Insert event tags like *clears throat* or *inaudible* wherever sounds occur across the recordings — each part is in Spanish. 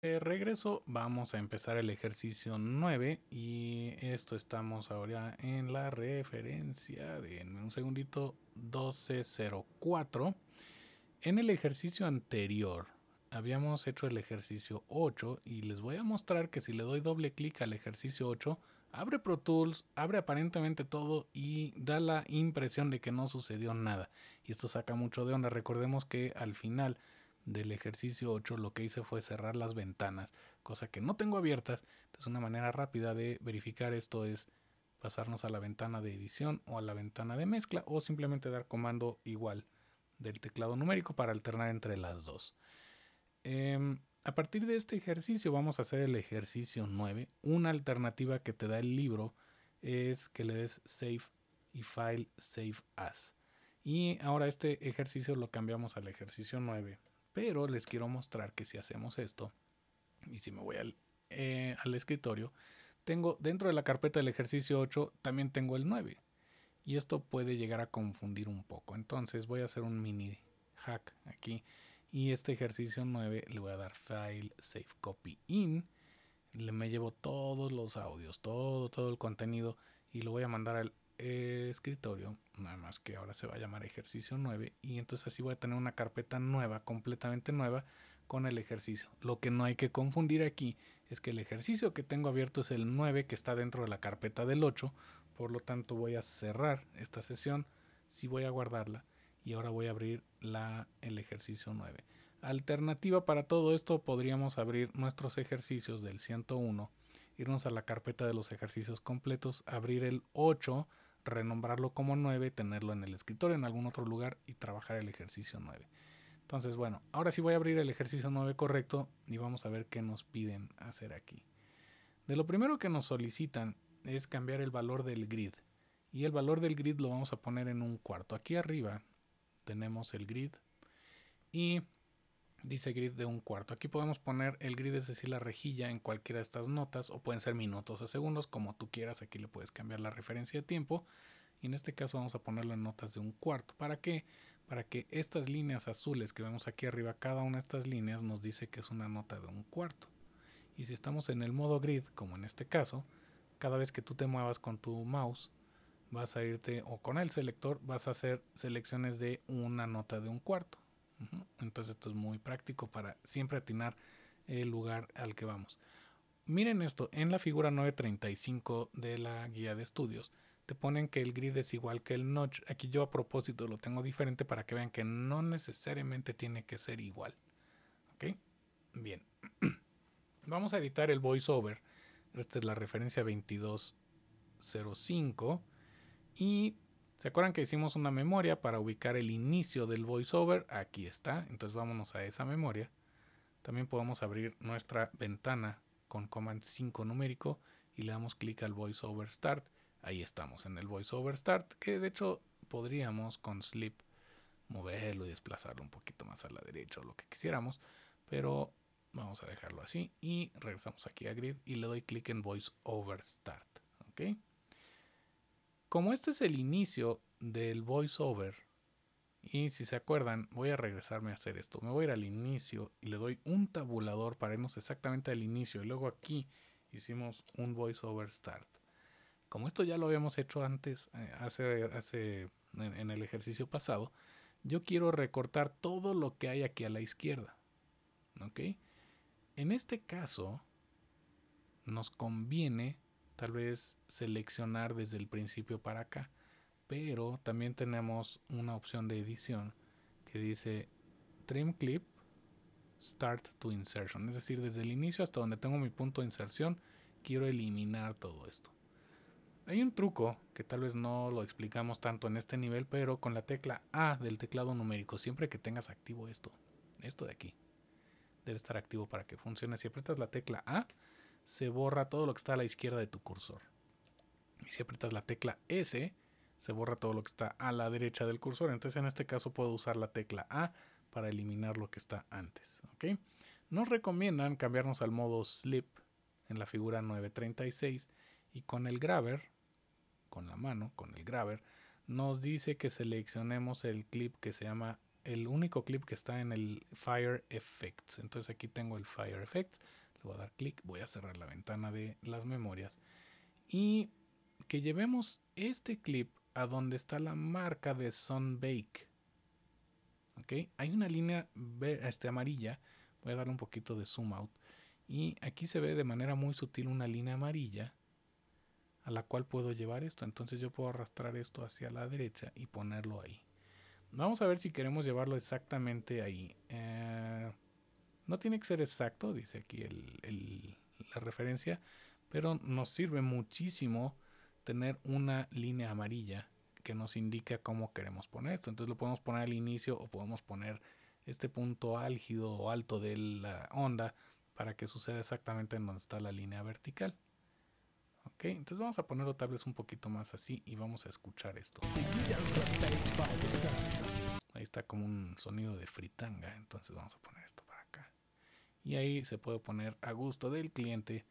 De regreso vamos a empezar el ejercicio 9 y esto estamos ahora en la referencia de un segundito 1204. En el ejercicio anterior habíamos hecho el ejercicio 8 y les voy a mostrar que si le doy doble clic al ejercicio 8 abre Pro Tools, abre aparentemente todo y da la impresión de que no sucedió nada. Y esto saca mucho de onda. Recordemos que al final del ejercicio 8 lo que hice fue cerrar las ventanas, cosa que no tengo abiertas. Entonces una manera rápida de verificar esto es pasarnos a la ventana de edición o a la ventana de mezcla o simplemente dar comando igual del teclado numérico para alternar entre las dos. Em, a partir de este ejercicio vamos a hacer el ejercicio 9. Una alternativa que te da el libro es que le des save y file save as. Y ahora este ejercicio lo cambiamos al ejercicio 9. Pero les quiero mostrar que si hacemos esto, y si me voy al, eh, al escritorio, tengo dentro de la carpeta del ejercicio 8 también tengo el 9. Y esto puede llegar a confundir un poco. Entonces voy a hacer un mini hack aquí. Y este ejercicio 9 le voy a dar File, Save Copy In. Le me llevo todos los audios, todo, todo el contenido y lo voy a mandar al escritorio, nada más que ahora se va a llamar ejercicio 9 y entonces así voy a tener una carpeta nueva, completamente nueva con el ejercicio. Lo que no hay que confundir aquí es que el ejercicio que tengo abierto es el 9 que está dentro de la carpeta del 8, por lo tanto voy a cerrar esta sesión, si voy a guardarla y ahora voy a abrir la, el ejercicio 9. Alternativa para todo esto podríamos abrir nuestros ejercicios del 101 irnos a la carpeta de los ejercicios completos, abrir el 8, renombrarlo como 9, tenerlo en el escritorio en algún otro lugar y trabajar el ejercicio 9. Entonces, bueno, ahora sí voy a abrir el ejercicio 9 correcto y vamos a ver qué nos piden hacer aquí. De lo primero que nos solicitan es cambiar el valor del grid. Y el valor del grid lo vamos a poner en un cuarto. Aquí arriba tenemos el grid y dice grid de un cuarto. Aquí podemos poner el grid, es decir, la rejilla en cualquiera de estas notas o pueden ser minutos o segundos, como tú quieras. Aquí le puedes cambiar la referencia de tiempo. Y en este caso vamos a ponerlo en notas de un cuarto. ¿Para qué? Para que estas líneas azules que vemos aquí arriba, cada una de estas líneas nos dice que es una nota de un cuarto. Y si estamos en el modo grid, como en este caso, cada vez que tú te muevas con tu mouse, vas a irte, o con el selector, vas a hacer selecciones de una nota de un cuarto. Entonces esto es muy práctico para siempre atinar el lugar al que vamos. Miren esto, en la figura 935 de la guía de estudios te ponen que el grid es igual que el notch. Aquí yo a propósito lo tengo diferente para que vean que no necesariamente tiene que ser igual. ¿Ok? Bien. *clears throat* Vamos a editar el voiceover. Esta es la referencia 2205. Y ¿Se acuerdan que hicimos una memoria para ubicar el inicio del voiceover? Aquí está. Entonces vámonos a esa memoria. También podemos abrir nuestra ventana con Command 5 numérico y le damos clic al voiceover start. Ahí estamos en el voiceover start, que de hecho podríamos con sleep moverlo y desplazarlo un poquito más a la derecha o lo que quisiéramos, pero vamos a dejarlo así y regresamos aquí a grid y le doy clic en voiceover start. ¿ok? Como este es el inicio del voiceover, y si se acuerdan, voy a regresarme a hacer esto. Me voy a ir al inicio y le doy un tabulador para irnos exactamente al inicio. Y luego aquí hicimos un voiceover start. Como esto ya lo habíamos hecho antes, eh, hace, hace en, el ejercicio pasado, yo quiero recortar todo lo que hay aquí a la izquierda. ¿Ok? En este caso, nos conviene tal vez seleccionar desde el principio para acá. Pero también tenemos una opción de edición que dice Trim Clip Start to Insertion. Es decir, desde el inicio hasta donde tengo mi punto de inserción, quiero eliminar todo esto. Hay un truco que tal vez no lo explicamos tanto en este nivel, pero con la tecla A del teclado numérico, siempre que tengas activo esto, esto de aquí, debe estar activo para que funcione. Si aprietas la tecla A, se borra todo lo que está a la izquierda de tu cursor. Y si aprietas la tecla S, se borra todo lo que está a la derecha del cursor. Entonces en este caso puedo usar la tecla A para eliminar lo que está antes. Nos recomiendan cambiarnos al modo Sleep en la figura 936 y con el grabber, con la mano, con el grabber, nos dice que seleccionemos el clip que se llama el único clip que está en el Fire Effects. Entonces aquí tengo el Fire Effects. Le voy a dar clic, voy a cerrar la ventana de las memorias. Y que llevemos este clip a donde está la marca de Sunbake. ¿Ok? Hay una línea este, amarilla. Voy a dar un poquito de zoom out. Y aquí se ve de manera muy sutil una línea amarilla a la cual puedo llevar esto. Entonces yo puedo arrastrar esto hacia la derecha y ponerlo ahí. Vamos a ver si queremos llevarlo exactamente ahí. Eh, no tiene que ser exacto, dice aquí la referencia, pero nos sirve muchísimo tener una línea amarilla que nos indica cómo queremos poner esto. Entonces lo podemos poner al inicio o podemos poner este punto álgido o alto de la onda para que suceda exactamente en donde está la línea vertical. Ok, entonces vamos a ponerlo tal vez un poquito más así y vamos a escuchar esto. Ahí está como un sonido de fritanga, entonces vamos a poner esto. Y ahí se puede poner a gusto del cliente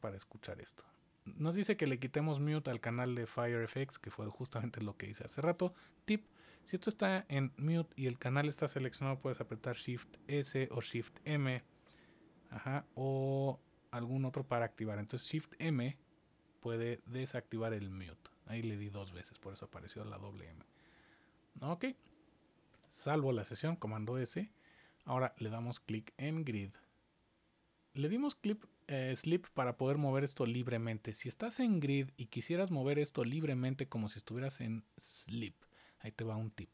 para escuchar esto. Nos dice que le quitemos mute al canal de Fire Effects, que fue justamente lo que hice hace rato. Tip, si esto está en mute y el canal está seleccionado, puedes apretar Shift S o Shift M. o algún otro para activar. Entonces Shift M puede desactivar el mute. Ahí le di dos veces, por eso apareció la doble M. Ok. Salvo la sesión, comando S. Ahora le damos clic en grid. Le dimos clip, eh, slip para poder mover esto libremente. Si estás en grid y quisieras mover esto libremente como si estuvieras en slip, ahí te va un tip.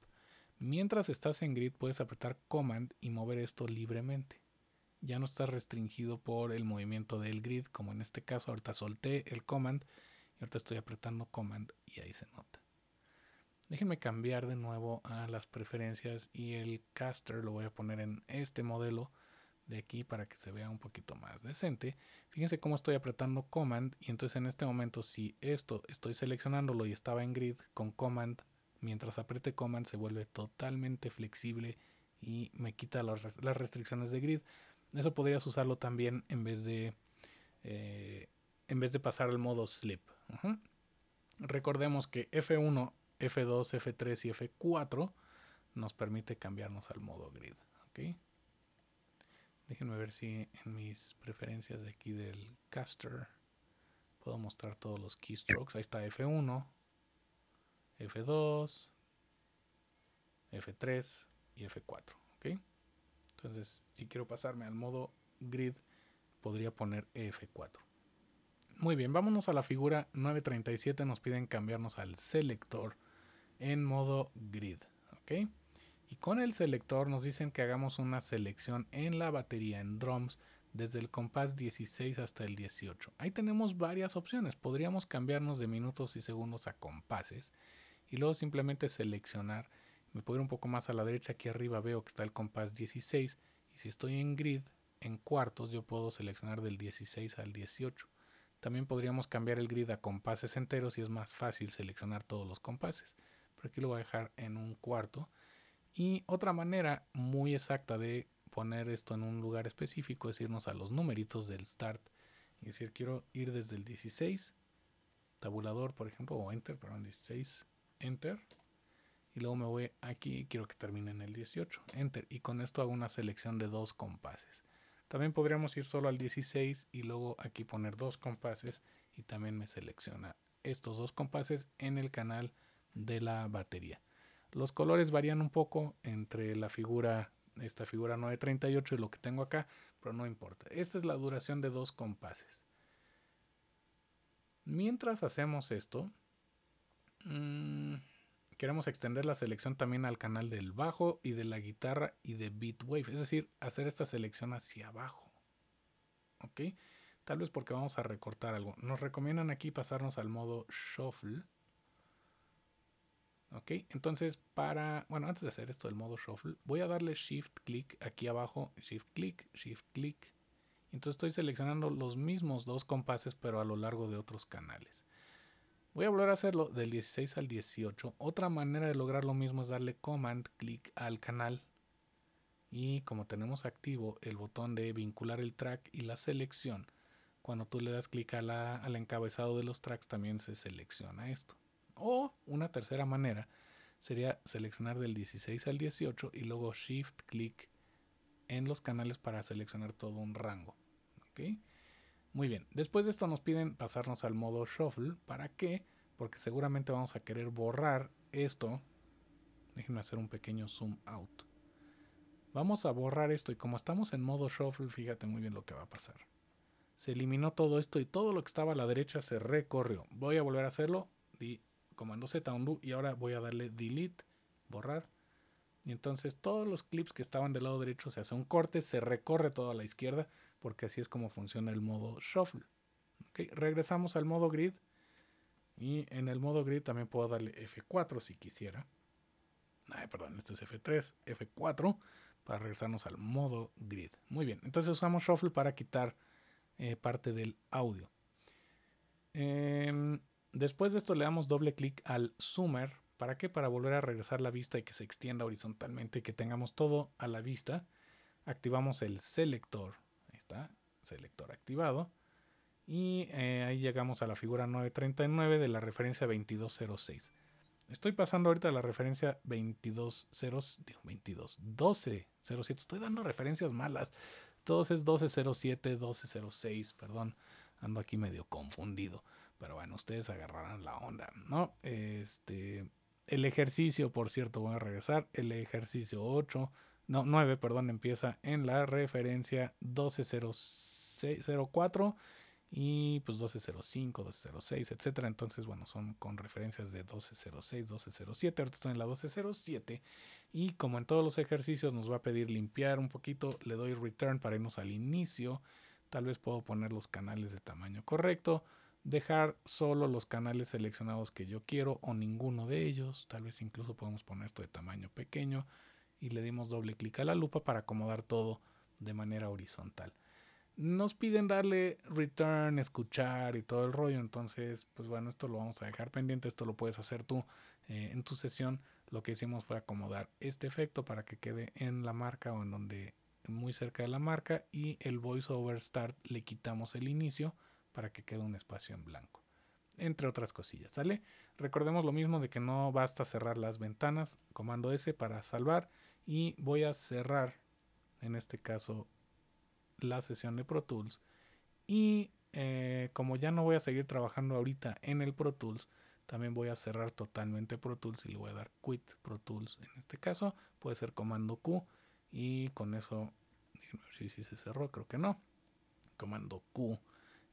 Mientras estás en grid puedes apretar command y mover esto libremente ya no está restringido por el movimiento del grid, como en este caso ahorita solté el command y ahorita estoy apretando command y ahí se nota. Déjenme cambiar de nuevo a las preferencias y el caster lo voy a poner en este modelo de aquí para que se vea un poquito más decente. Fíjense cómo estoy apretando command y entonces en este momento si esto estoy seleccionándolo y estaba en grid con command, mientras apriete command se vuelve totalmente flexible y me quita las restricciones de grid. Eso podrías usarlo también en vez de, eh, en vez de pasar al modo sleep. Recordemos que F1, F2, F3 y F4 nos permite cambiarnos al modo grid. Déjenme ver si en mis preferencias de aquí del caster puedo mostrar todos los keystrokes. Ahí está F1, F2, F3 y F4. Entonces, si quiero pasarme al modo grid, podría poner F4. Muy bien, vámonos a la figura 937. Nos piden cambiarnos al selector en modo grid. ¿ok? Y con el selector nos dicen que hagamos una selección en la batería, en drums, desde el compás 16 hasta el 18. Ahí tenemos varias opciones. Podríamos cambiarnos de minutos y segundos a compases y luego simplemente seleccionar me puedo ir un poco más a la derecha, aquí arriba veo que está el compás 16 y si estoy en grid, en cuartos, yo puedo seleccionar del 16 al 18. También podríamos cambiar el grid a compases enteros y es más fácil seleccionar todos los compases. Pero aquí lo voy a dejar en un cuarto. Y otra manera muy exacta de poner esto en un lugar específico es irnos a los numeritos del start. Es decir, quiero ir desde el 16, tabulador por ejemplo, o enter, perdón, 16, enter y luego me voy aquí quiero que termine en el 18 enter y con esto hago una selección de dos compases también podríamos ir solo al 16 y luego aquí poner dos compases y también me selecciona estos dos compases en el canal de la batería los colores varían un poco entre la figura esta figura 938 y lo que tengo acá pero no importa esta es la duración de dos compases mientras hacemos esto mmm, queremos extender la selección también al canal del bajo y de la guitarra y de wave, es decir, hacer esta selección hacia abajo. ¿Ok? Tal vez porque vamos a recortar algo. Nos recomiendan aquí pasarnos al modo shuffle. ¿Ok? Entonces, para, bueno, antes de hacer esto del modo shuffle, voy a darle shift click aquí abajo, shift click, shift click. Entonces estoy seleccionando los mismos dos compases, pero a lo largo de otros canales. Voy a volver a hacerlo del 16 al 18. Otra manera de lograr lo mismo es darle command clic al canal. Y como tenemos activo el botón de vincular el track y la selección, cuando tú le das clic al encabezado de los tracks también se selecciona esto. O una tercera manera sería seleccionar del 16 al 18 y luego shift clic en los canales para seleccionar todo un rango. Muy bien, después de esto nos piden pasarnos al modo shuffle. ¿Para qué? Porque seguramente vamos a querer borrar esto. Déjenme hacer un pequeño zoom out. Vamos a borrar esto y como estamos en modo shuffle, fíjate muy bien lo que va a pasar. Se eliminó todo esto y todo lo que estaba a la derecha se recorrió. Voy a volver a hacerlo. Comando Z undo y ahora voy a darle delete, borrar. Y entonces todos los clips que estaban del lado derecho se hace un corte, se recorre todo a la izquierda porque así es como funciona el modo shuffle. regresamos al modo grid y en el modo grid también puedo darle F4 si quisiera. Perdón, este es F3, F4 para regresarnos al modo grid. Muy bien, entonces usamos shuffle para quitar eh, parte del audio. Em, después de esto le damos doble clic al zoomer. ¿Para qué? Para volver a regresar la vista y que se extienda horizontalmente y que tengamos todo a la vista. Activamos el selector está, selector activado. Y eh, ahí llegamos a la figura 939 de la referencia 2206. Estoy pasando ahorita a la referencia 2207. 22, 1207. Estoy dando referencias malas. Todos es 1207, 1206, perdón. Ando aquí medio confundido. Pero bueno, ustedes agarrarán la onda, ¿no? Este, el ejercicio, por cierto, voy a regresar. El ejercicio 8 no, 9, perdón, empieza en la referencia 1204 y pues 1205, 1206, etcétera. Entonces, bueno, son con referencias de 1206, 1207. Ahorita estoy en la 1207 y como en todos los ejercicios nos va a pedir limpiar un poquito, le doy return para irnos al inicio. Tal vez puedo poner los canales de tamaño correcto, dejar solo los canales seleccionados que yo quiero o ninguno de ellos. Tal vez incluso podemos poner esto de tamaño pequeño y le dimos doble clic a la lupa para acomodar todo de manera horizontal. Nos piden darle return, escuchar y todo el rollo, entonces pues bueno, esto lo vamos a dejar pendiente, esto lo puedes hacer tú eh, en tu sesión. Lo que hicimos fue acomodar este efecto para que quede en la marca o en donde muy cerca de la marca y el voiceover start le quitamos el inicio para que quede un espacio en blanco entre otras cosillas, ¿sale? Recordemos lo mismo de que no basta cerrar las ventanas, comando S para salvar y voy a cerrar, en este caso, la sesión de Pro Tools y eh, como ya no voy a seguir trabajando ahorita en el Pro Tools, también voy a cerrar totalmente Pro Tools y le voy a dar Quit Pro Tools. En este caso puede ser comando Q y con eso, si, si se cerró, creo que no. Comando Q,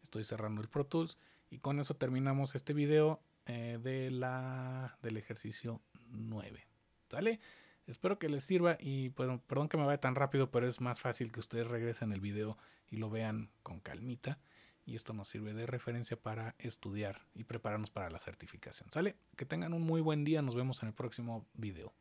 estoy cerrando el Pro Tools y con eso terminamos este video eh, de la, del ejercicio 9. ¿Sale? Espero que les sirva y perdón que me vaya tan rápido, pero es más fácil que ustedes regresen el video y lo vean con calmita. Y esto nos sirve de referencia para estudiar y prepararnos para la certificación. ¿Sale? Que tengan un muy buen día. Nos vemos en el próximo video.